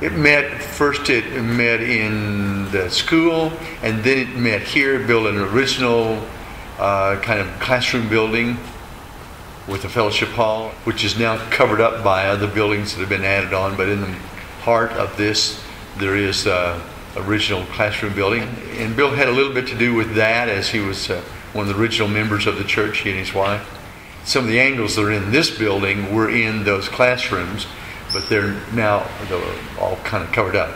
It met first. It met in the school, and then it met here. Built an original uh, kind of classroom building with a fellowship hall, which is now covered up by other buildings that have been added on. But in the heart of this, there is uh, original classroom building, and Bill had a little bit to do with that, as he was uh, one of the original members of the church. He and his wife. Some of the angles that are in this building were in those classrooms, but they're now they're all kind of covered up.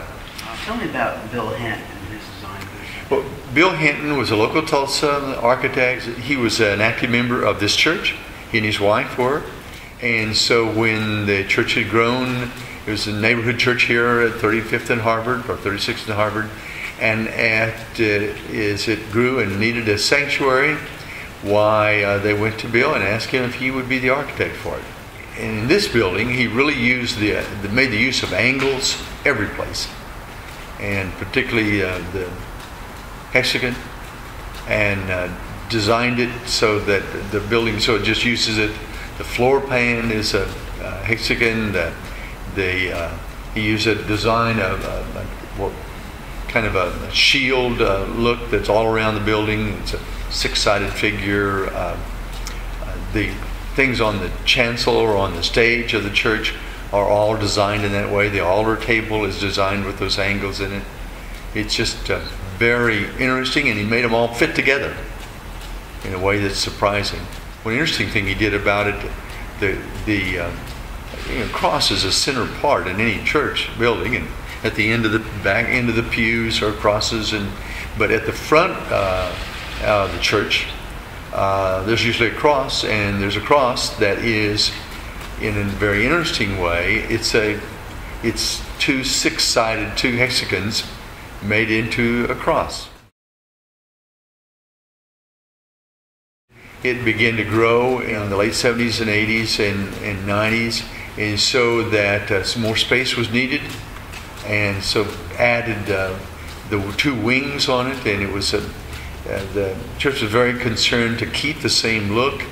Uh, tell me about Bill Hanton and his design. Well, Bill Hanton was a local Tulsa architect. He was an active member of this church. He and his wife were. And so when the church had grown, it was a neighborhood church here at 35th and Harvard, or 36th and Harvard. And at, uh, as it grew and needed a sanctuary, why uh, they went to Bill and asked him if he would be the architect for it. In this building, he really used the, made the use of angles every place, and particularly uh, the hexagon, and uh, designed it so that the building so it just uses it. The floor pan is a, a hexagon. The, the uh, he used a design of uh, what kind of a, shield uh, look that's all around the building. It's a six-sided figure. Uh, the things on the chancel or on the stage of the church are all designed in that way. The altar table is designed with those angles in it. It's just uh, very interesting, and he made them all fit together in a way that's surprising. One interesting thing he did about it, the the uh, you know, cross is a center part in any church building, and at the end of the back end of the pews are crosses, and but at the front uh, of the church, uh, there's usually a cross, and there's a cross that is in a very interesting way. It's a it's two six-sided, two hexagons made into a cross. It began to grow in the late 70s and 80s and, and 90s, and so that uh, some more space was needed, and so added uh, the two wings on it, and it was a, the church was very concerned to keep the same look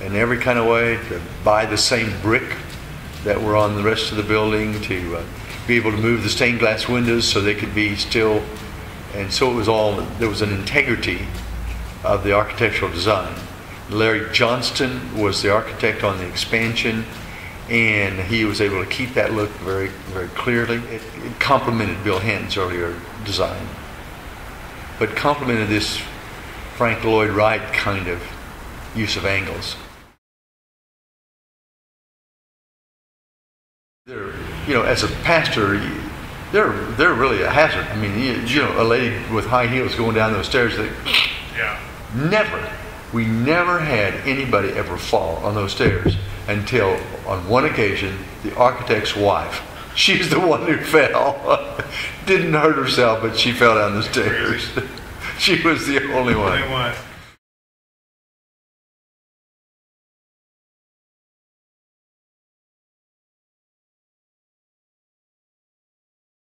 in every kind of way, to buy the same brick that were on the rest of the building, to uh, be able to move the stained glass windows so they could be still, and so it was all there was an integrity of the architectural design. Larry Johnston was the architect on the expansion, and he was able to keep that look very, very clearly. It, it complemented Bill Hanton's earlier design, but complemented this Frank Lloyd Wright kind of use of angles. They're, you know, as a pastor, they're they're really a hazard. I mean, you, you know, a lady with high heels going down those stairs, they Yeah. Never. We never had anybody ever fall on those stairs until, on one occasion, the architect's wife. She's the one who fell. Didn't hurt herself, but she fell down the stairs. she was the only one. Only one.